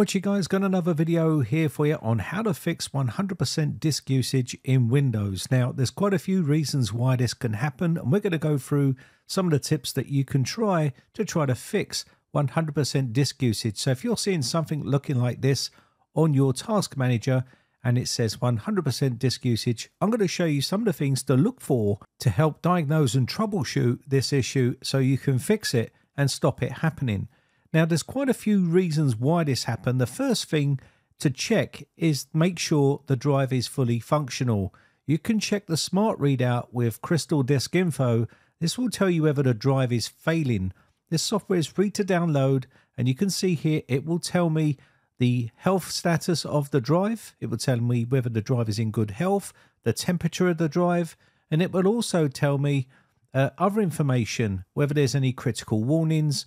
What you guys got another video here for you on how to fix 100% disk usage in Windows. Now there's quite a few reasons why this can happen and we're going to go through some of the tips that you can try to try to fix 100% disk usage. So if you're seeing something looking like this on your task manager and it says 100% disk usage, I'm going to show you some of the things to look for to help diagnose and troubleshoot this issue so you can fix it and stop it happening. Now, there's quite a few reasons why this happened. The first thing to check is make sure the drive is fully functional. You can check the smart readout with Crystal Disk Info. This will tell you whether the drive is failing. This software is free to download, and you can see here it will tell me the health status of the drive. It will tell me whether the drive is in good health, the temperature of the drive, and it will also tell me uh, other information, whether there's any critical warnings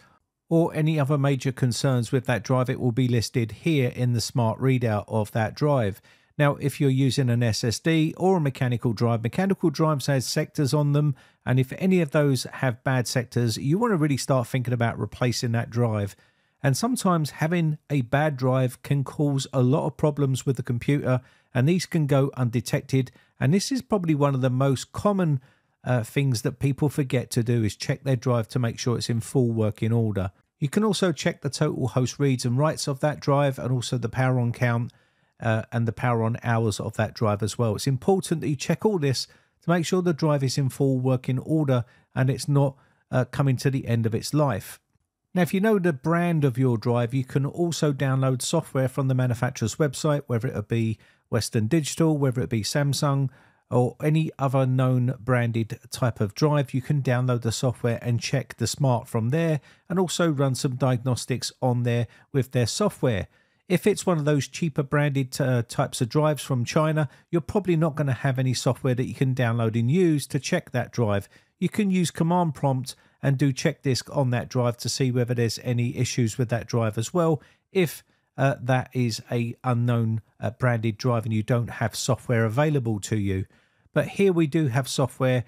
or any other major concerns with that drive, it will be listed here in the smart readout of that drive. Now, if you're using an SSD or a mechanical drive, mechanical drives has sectors on them, and if any of those have bad sectors, you want to really start thinking about replacing that drive. And sometimes having a bad drive can cause a lot of problems with the computer, and these can go undetected. And this is probably one of the most common uh, things that people forget to do is check their drive to make sure it's in full working order. You can also check the total host reads and writes of that drive and also the power on count uh, and the power on hours of that drive as well. It's important that you check all this to make sure the drive is in full working order and it's not uh, coming to the end of its life. Now, if you know the brand of your drive, you can also download software from the manufacturer's website, whether it be Western Digital, whether it be Samsung, or any other known branded type of drive, you can download the software and check the smart from there and also run some diagnostics on there with their software. If it's one of those cheaper branded uh, types of drives from China, you're probably not going to have any software that you can download and use to check that drive. You can use command prompt and do check disk on that drive to see whether there's any issues with that drive as well. If uh, that is a unknown uh, branded drive and you don't have software available to you. But here we do have software.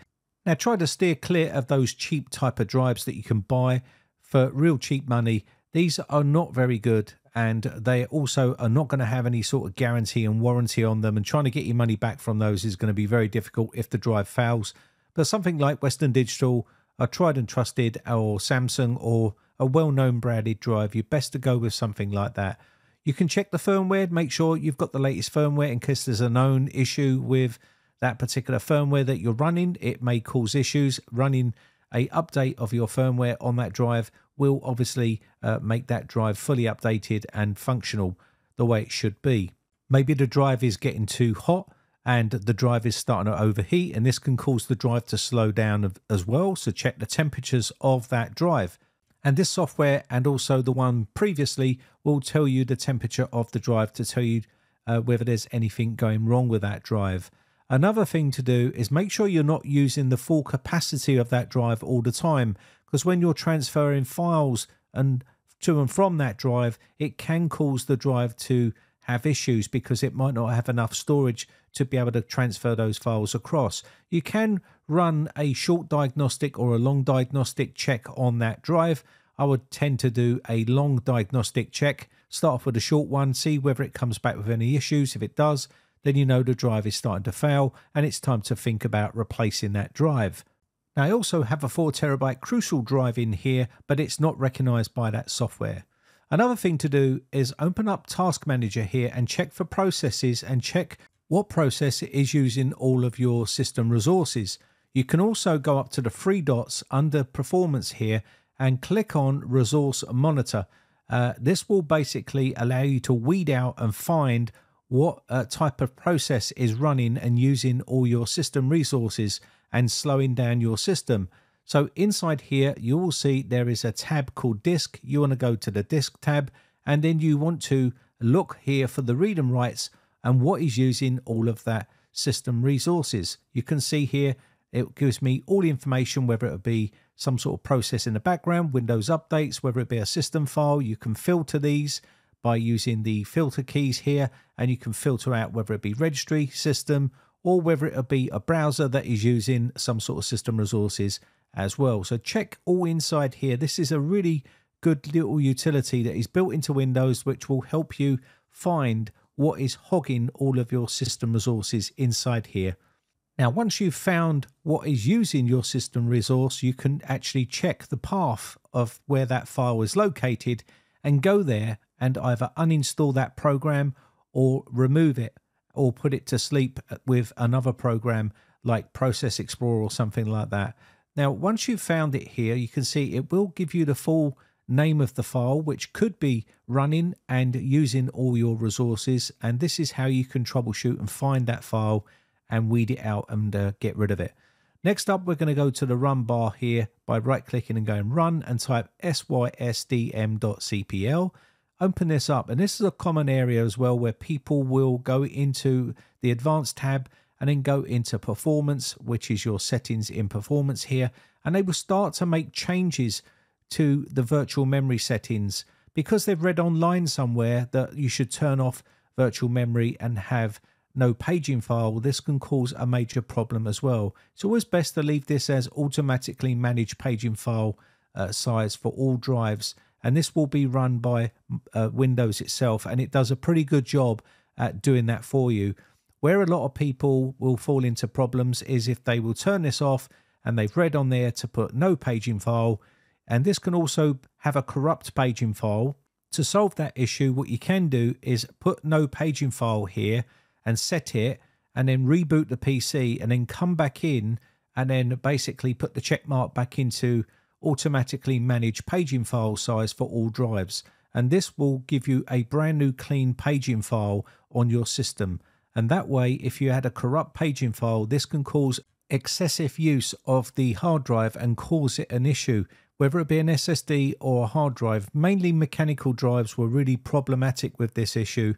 Now try to steer clear of those cheap type of drives that you can buy for real cheap money. These are not very good and they also are not going to have any sort of guarantee and warranty on them and trying to get your money back from those is going to be very difficult if the drive fails. But something like Western Digital, a tried and trusted or Samsung or a well-known branded drive, you're best to go with something like that. You can check the firmware, make sure you've got the latest firmware in case there's a known issue with that particular firmware that you're running. It may cause issues. Running a update of your firmware on that drive will obviously uh, make that drive fully updated and functional the way it should be. Maybe the drive is getting too hot and the drive is starting to overheat and this can cause the drive to slow down as well. So check the temperatures of that drive. And this software and also the one previously will tell you the temperature of the drive to tell you uh, whether there's anything going wrong with that drive. Another thing to do is make sure you're not using the full capacity of that drive all the time because when you're transferring files and to and from that drive, it can cause the drive to have issues because it might not have enough storage to be able to transfer those files across. You can run a short diagnostic or a long diagnostic check on that drive. I would tend to do a long diagnostic check, start off with a short one, see whether it comes back with any issues. If it does, then you know the drive is starting to fail and it's time to think about replacing that drive. Now I also have a 4TB Crucial drive in here, but it's not recognized by that software. Another thing to do is open up Task Manager here and check for processes and check what process is using all of your system resources. You can also go up to the three dots under Performance here and click on Resource Monitor. Uh, this will basically allow you to weed out and find what uh, type of process is running and using all your system resources and slowing down your system. So inside here, you will see there is a tab called disk. You want to go to the disk tab and then you want to look here for the read and writes and what is using all of that system resources. You can see here, it gives me all the information, whether it be some sort of process in the background, Windows updates, whether it be a system file, you can filter these by using the filter keys here and you can filter out whether it be registry system or whether it be a browser that is using some sort of system resources as well. So check all inside here. This is a really good little utility that is built into Windows, which will help you find what is hogging all of your system resources inside here. Now, once you've found what is using your system resource, you can actually check the path of where that file is located and go there and either uninstall that program or remove it or put it to sleep with another program like Process Explorer or something like that. Now, once you've found it here, you can see it will give you the full name of the file, which could be running and using all your resources. And this is how you can troubleshoot and find that file and weed it out and uh, get rid of it. Next up, we're going to go to the run bar here by right clicking and going run and type sysdm.cpl. Open this up, and this is a common area as well where people will go into the advanced tab and then go into performance, which is your settings in performance here, and they will start to make changes to the virtual memory settings because they've read online somewhere that you should turn off virtual memory and have no paging file, this can cause a major problem as well. It's always best to leave this as automatically managed paging file uh, size for all drives. And this will be run by uh, Windows itself. And it does a pretty good job at doing that for you. Where a lot of people will fall into problems is if they will turn this off and they've read on there to put no paging file. And this can also have a corrupt paging file. To solve that issue, what you can do is put no paging file here and set it and then reboot the PC and then come back in and then basically put the check mark back into automatically manage paging file size for all drives. And this will give you a brand new clean paging file on your system. And that way, if you had a corrupt paging file, this can cause excessive use of the hard drive and cause it an issue, whether it be an SSD or a hard drive. Mainly mechanical drives were really problematic with this issue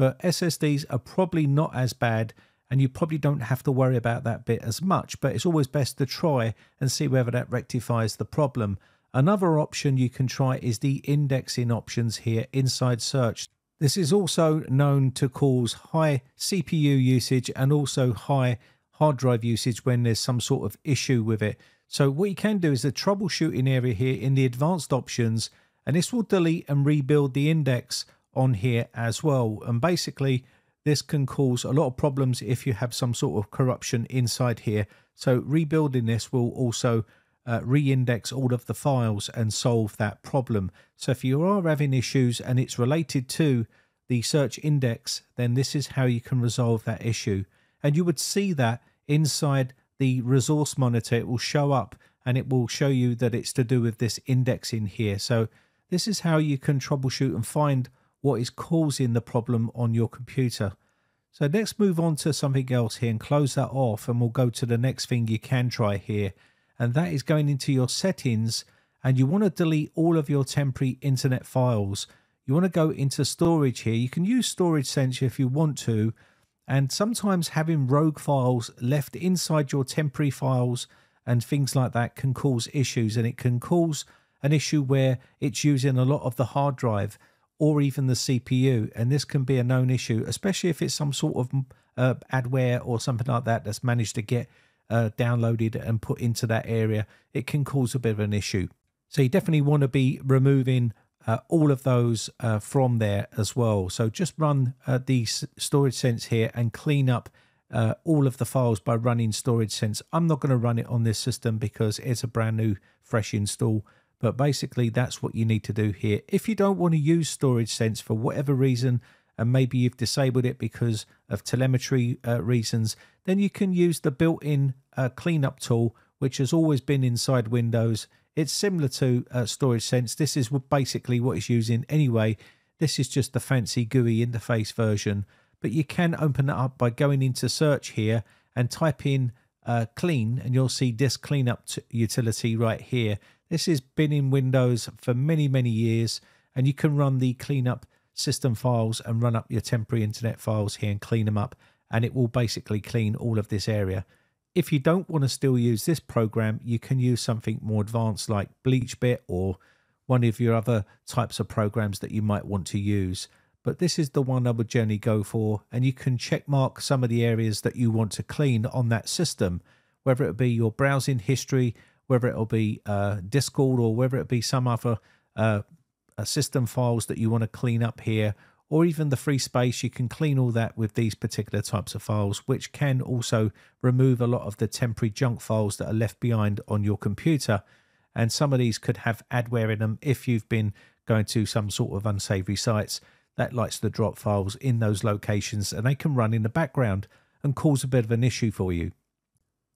but SSDs are probably not as bad and you probably don't have to worry about that bit as much, but it's always best to try and see whether that rectifies the problem. Another option you can try is the indexing options here inside search. This is also known to cause high CPU usage and also high hard drive usage when there's some sort of issue with it. So what you can do is the troubleshooting area here in the advanced options, and this will delete and rebuild the index on here as well. And basically, this can cause a lot of problems if you have some sort of corruption inside here. So rebuilding this will also uh, re-index all of the files and solve that problem. So if you are having issues and it's related to the search index, then this is how you can resolve that issue. And you would see that inside the resource monitor, it will show up and it will show you that it's to do with this indexing here. So this is how you can troubleshoot and find what is causing the problem on your computer. So let's move on to something else here and close that off and we'll go to the next thing you can try here. And that is going into your settings and you want to delete all of your temporary internet files. You want to go into storage here. You can use Storage Sense if you want to. And sometimes having rogue files left inside your temporary files and things like that can cause issues and it can cause an issue where it's using a lot of the hard drive or even the CPU. And this can be a known issue, especially if it's some sort of uh, adware or something like that that's managed to get uh, downloaded and put into that area. It can cause a bit of an issue. So you definitely want to be removing uh, all of those uh, from there as well. So just run uh, the storage sense here and clean up uh, all of the files by running storage sense. I'm not going to run it on this system because it's a brand new fresh install. But basically, that's what you need to do here. If you don't want to use Storage Sense for whatever reason, and maybe you've disabled it because of telemetry uh, reasons, then you can use the built-in uh, cleanup tool, which has always been inside Windows. It's similar to uh, Storage Sense. This is basically what it's using anyway. This is just the fancy GUI interface version. But you can open it up by going into search here and type in uh, clean, and you'll see disk cleanup utility right here. This has been in Windows for many, many years, and you can run the cleanup system files and run up your temporary internet files here and clean them up, and it will basically clean all of this area. If you don't want to still use this program, you can use something more advanced like BleachBit or one of your other types of programs that you might want to use. But this is the one I would generally go for, and you can check mark some of the areas that you want to clean on that system, whether it be your browsing history, whether it'll be uh, Discord or whether it be some other uh, uh, system files that you want to clean up here, or even the free space, you can clean all that with these particular types of files, which can also remove a lot of the temporary junk files that are left behind on your computer. And some of these could have adware in them if you've been going to some sort of unsavory sites that likes to drop files in those locations and they can run in the background and cause a bit of an issue for you.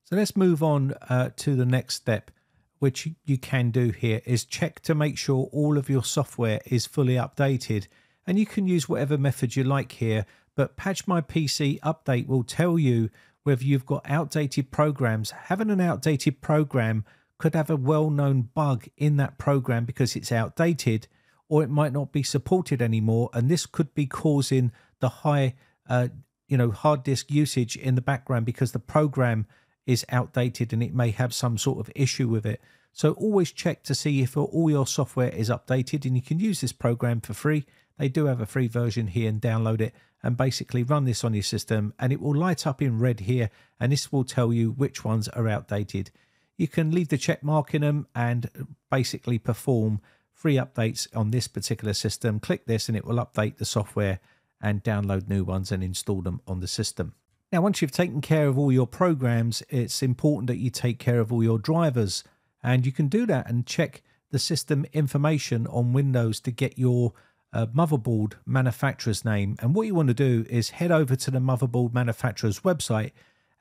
So let's move on uh, to the next step, which you can do here is check to make sure all of your software is fully updated and you can use whatever method you like here, but Patch My PC Update will tell you whether you've got outdated programs. Having an outdated program could have a well-known bug in that program because it's outdated or it might not be supported anymore and this could be causing the high uh, you know hard disk usage in the background because the program is outdated and it may have some sort of issue with it so always check to see if all your software is updated and you can use this program for free they do have a free version here and download it and basically run this on your system and it will light up in red here and this will tell you which ones are outdated. You can leave the check mark in them and basically perform free updates on this particular system. Click this and it will update the software and download new ones and install them on the system. Now, once you've taken care of all your programs, it's important that you take care of all your drivers. And you can do that and check the system information on Windows to get your a motherboard manufacturer's name. And what you want to do is head over to the motherboard manufacturer's website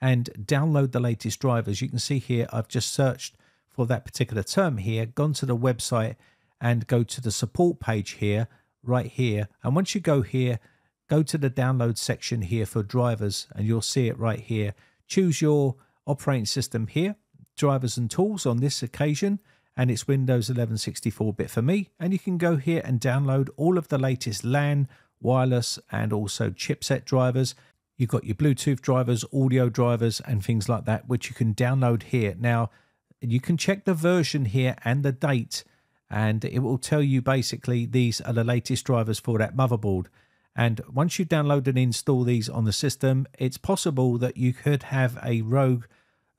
and download the latest drivers. You can see here, I've just searched for that particular term here, gone to the website and go to the support page here, right here. And once you go here, go to the download section here for drivers and you'll see it right here. Choose your operating system here, drivers and tools on this occasion and it's Windows 11 64-bit for me. And you can go here and download all of the latest LAN, wireless, and also chipset drivers. You've got your Bluetooth drivers, audio drivers, and things like that, which you can download here. Now, you can check the version here and the date, and it will tell you basically these are the latest drivers for that motherboard. And once you download and install these on the system, it's possible that you could have a rogue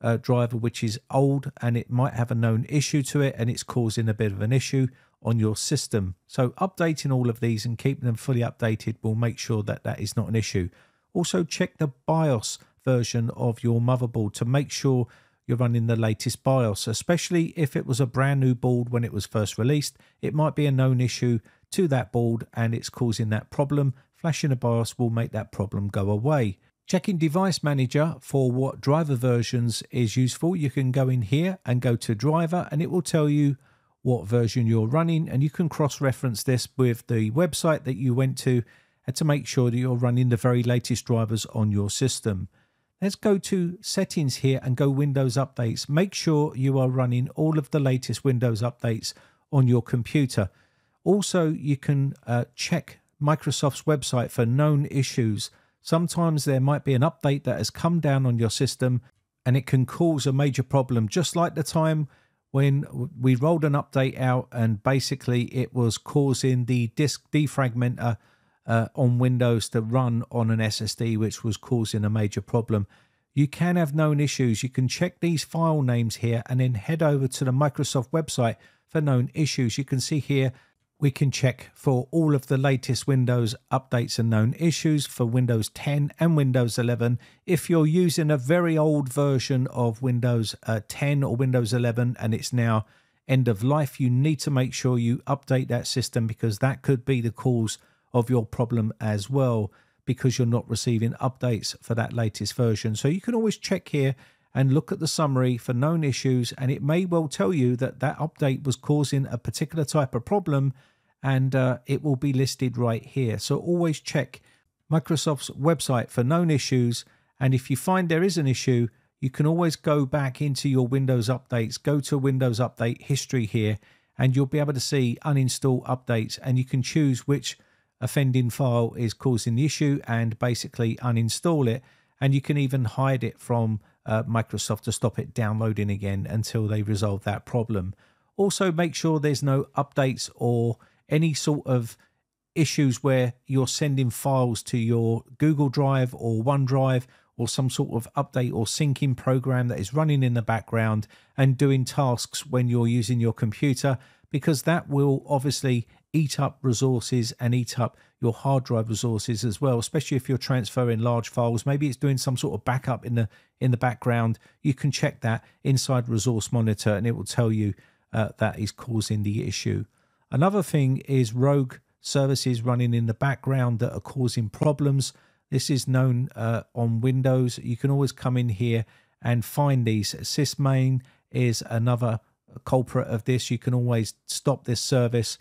uh, driver which is old and it might have a known issue to it and it's causing a bit of an issue on your system. So updating all of these and keeping them fully updated will make sure that that is not an issue. Also check the BIOS version of your motherboard to make sure you're running the latest BIOS, especially if it was a brand new board when it was first released. It might be a known issue to that board and it's causing that problem. Flashing a BIOS will make that problem go away. Checking Device Manager for what driver versions is useful. You can go in here and go to driver and it will tell you what version you're running and you can cross-reference this with the website that you went to to make sure that you're running the very latest drivers on your system. Let's go to settings here and go Windows updates. Make sure you are running all of the latest Windows updates on your computer. Also, you can uh, check Microsoft's website for known issues Sometimes there might be an update that has come down on your system and it can cause a major problem, just like the time when we rolled an update out and basically it was causing the disk defragmenter uh, on Windows to run on an SSD, which was causing a major problem. You can have known issues. You can check these file names here and then head over to the Microsoft website for known issues. You can see here we can check for all of the latest Windows updates and known issues for Windows 10 and Windows 11. If you're using a very old version of Windows uh, 10 or Windows 11 and it's now end of life, you need to make sure you update that system because that could be the cause of your problem as well because you're not receiving updates for that latest version. So you can always check here and look at the summary for known issues and it may well tell you that that update was causing a particular type of problem and uh, it will be listed right here. So always check Microsoft's website for known issues and if you find there is an issue, you can always go back into your Windows updates, go to Windows Update history here and you'll be able to see uninstall updates and you can choose which offending file is causing the issue and basically uninstall it and you can even hide it from uh, Microsoft to stop it downloading again until they resolve that problem. Also, make sure there's no updates or any sort of issues where you're sending files to your Google Drive or OneDrive or some sort of update or syncing program that is running in the background and doing tasks when you're using your computer because that will obviously eat up resources and eat up your hard drive resources as well especially if you're transferring large files. Maybe it's doing some sort of backup in the in the background. You can check that inside resource monitor and it will tell you uh, that is causing the issue. Another thing is rogue services running in the background that are causing problems. This is known uh, on windows. You can always come in here and find these. Sysmain is another culprit of this. You can always stop this service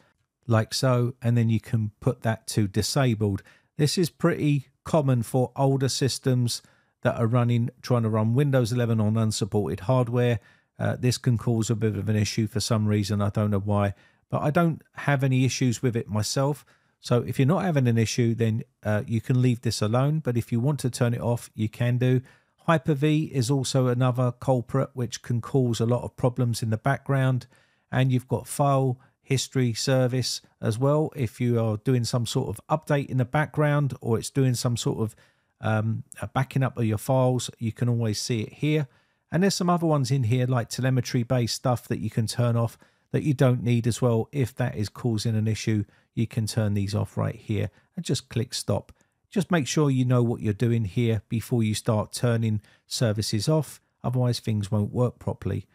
like so, and then you can put that to disabled. This is pretty common for older systems that are running, trying to run Windows 11 on unsupported hardware. Uh, this can cause a bit of an issue for some reason. I don't know why, but I don't have any issues with it myself. So if you're not having an issue, then uh, you can leave this alone. But if you want to turn it off, you can do. Hyper-V is also another culprit which can cause a lot of problems in the background. And you've got file history service as well. If you are doing some sort of update in the background or it's doing some sort of um, backing up of your files, you can always see it here. And there's some other ones in here like telemetry based stuff that you can turn off that you don't need as well. If that is causing an issue, you can turn these off right here and just click stop. Just make sure you know what you're doing here before you start turning services off. Otherwise things won't work properly.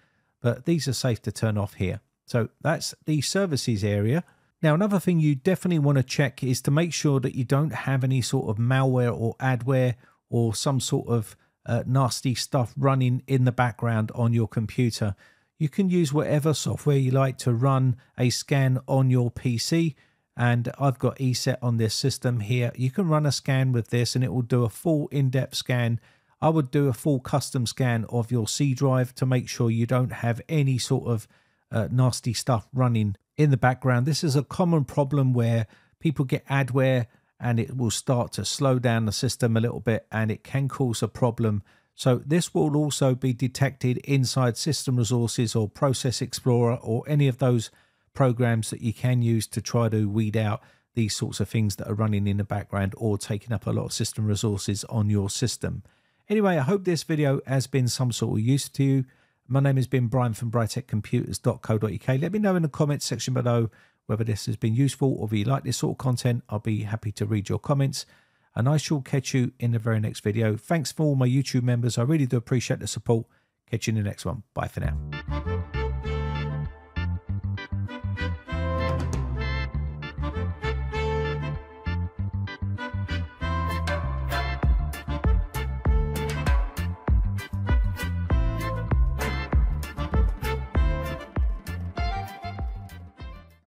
But these are safe to turn off here. So that's the services area. Now, another thing you definitely want to check is to make sure that you don't have any sort of malware or adware or some sort of uh, nasty stuff running in the background on your computer. You can use whatever software you like to run a scan on your PC. And I've got ESET on this system here. You can run a scan with this and it will do a full in-depth scan. I would do a full custom scan of your C drive to make sure you don't have any sort of uh, nasty stuff running in the background. This is a common problem where people get adware and it will start to slow down the system a little bit and it can cause a problem. So this will also be detected inside System Resources or Process Explorer or any of those programs that you can use to try to weed out these sorts of things that are running in the background or taking up a lot of system resources on your system. Anyway, I hope this video has been some sort of use to you. My name has been Brian from briteccomputers.co.uk. Let me know in the comments section below whether this has been useful or if you like this sort of content. I'll be happy to read your comments. And I shall catch you in the very next video. Thanks for all my YouTube members. I really do appreciate the support. Catch you in the next one. Bye for now.